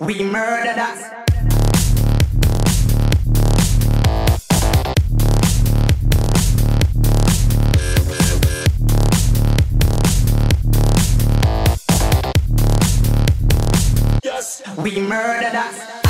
We murdered us. We murdered us.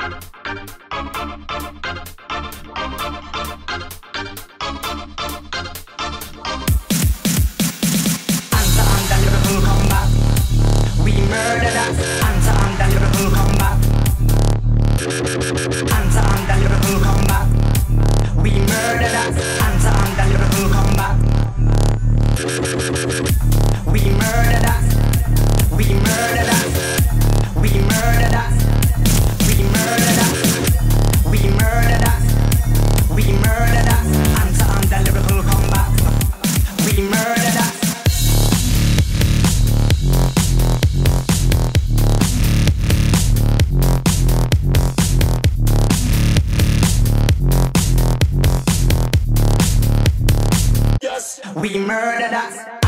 We murder that.